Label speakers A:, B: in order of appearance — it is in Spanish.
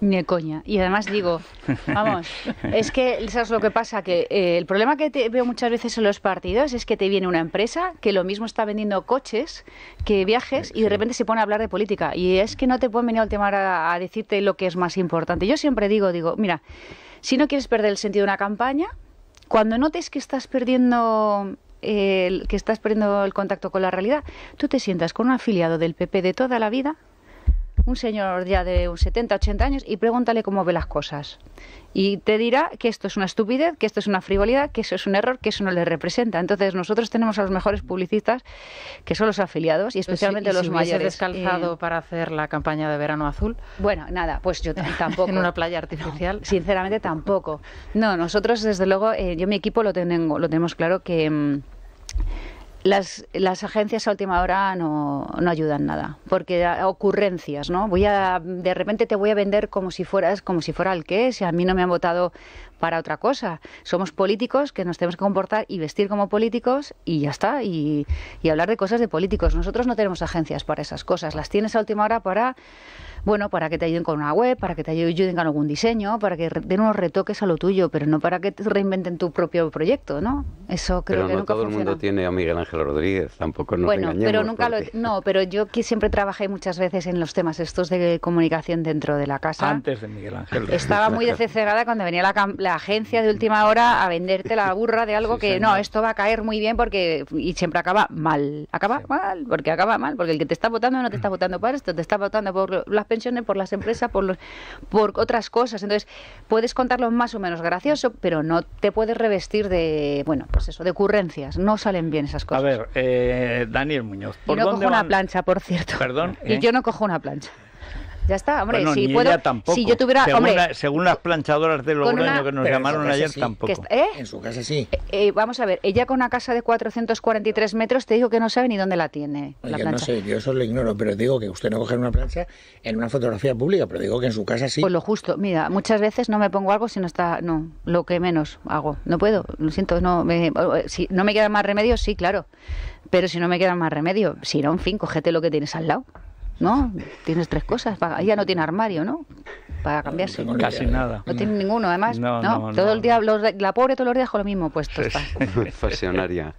A: Ni de coña. Y además digo, vamos, es que, ¿sabes lo que pasa? Que eh, el problema que te veo muchas veces en los partidos es que te viene una empresa que lo mismo está vendiendo coches que viajes y de repente se pone a hablar de política. Y es que no te pueden venir al tema a, a decirte lo que es más importante. Yo siempre digo, digo, mira, si no quieres perder el sentido de una campaña, cuando notes que estás perdiendo el, que estás perdiendo el contacto con la realidad, tú te sientas con un afiliado del PP de toda la vida un señor ya de un 70, 80 años y pregúntale cómo ve las cosas. Y te dirá que esto es una estupidez, que esto es una frivolidad, que eso es un error, que eso no le representa. Entonces nosotros tenemos a los mejores publicistas, que son los afiliados y especialmente
B: pues sí, y
A: los mayores.
B: descalzado
A: Eh,
B: para hacer la campaña de verano azul
A: bueno, nada, pues yo tampoco.
B: en una playa artificial.
A: Sinceramente tampoco. No, nosotros desde luego, eh, yo mi equipo lo tengo, lo tenemos claro que mm, las, las agencias a última hora no, no ayudan nada, porque ocurrencias, ¿no? Voy a de repente te voy a vender como si fueras como si fuera el que es, y a mí no me han votado para otra cosa. Somos políticos que nos tenemos que comportar y vestir como políticos y ya está, y, y hablar de cosas de políticos. Nosotros no tenemos agencias para esas cosas, las tienes a última hora para bueno, para que te ayuden con una web, para que te ayuden con algún diseño, para que den unos retoques a lo tuyo, pero no para que te reinventen tu propio proyecto, ¿no? Eso creo
C: Pero
A: que
C: no
A: nunca
C: todo el mundo tiene a Miguel Ángel Rodríguez, tampoco nos
A: bueno,
C: engañemos.
A: pero nunca lo
C: porque-
A: no, pero yo que siempre trabajé muchas veces en los temas estos de comunicación dentro de la casa.
D: Antes de Miguel Ángel. Rodríguez.
A: Estaba muy decepcionada cuando venía la, la agencia de última hora a venderte la burra de algo
D: Sí,
A: que
D: señor.
A: no, esto va a caer muy bien porque y siempre acaba mal. Acaba
D: Sí.
A: mal, porque acaba mal, porque el que te está votando no te está votando por esto, te está votando por las pensiones, por las empresas, por los por otras cosas. Entonces, puedes contarlo más o menos gracioso, pero no te puedes revestir de, bueno, pues eso, de ocurrencias. No salen bien esas
D: A
A: cosas.
D: ver, eh, Daniel Muñoz.
A: y
D: ¿por
A: no
D: dónde
A: cojo una plancha, por cierto.
D: Perdón,
A: Y
D: ¿eh?
A: yo no cojo una plancha. Ya está, hombre,
D: Bueno,
A: si
D: ni
A: puedo
D: ella tampoco.
A: si yo tuviera,
D: según,
A: hombre,
D: la- según las planchadoras de Logroño
A: una-
D: que nos
E: Pero
D: llamaron ayer,
E: sí,
D: tampoco.
A: está- ¿eh?
E: En su casa sí.
A: Eh, vamos a ver, ella con una casa de 443 metros te digo que no sabe ni dónde la tiene la
E: no sé, yo eso lo ignoro, pero digo que usted no coge una plancha en una fotografía pública, pero digo que en su casa sí.
A: Pues lo justo, mira, muchas veces no me pongo algo si no está, no, lo que menos hago, no puedo, lo siento, no me, si no me queda más remedio, sí, claro, pero si no me queda más remedio, si no, en fin, cógete lo que tienes al lado, ¿no? Tienes tres cosas, ella no tiene armario, ¿no? Para cambiarse.
E: ni
D: Casi
E: idea.
D: nada.
A: No tiene ninguno, además,
D: No,
A: ¿no?
D: no,
A: Todo
D: no,
A: el día,
D: no.
A: los la pobre todos los días con lo mismo puesto está.
C: Pasionaria.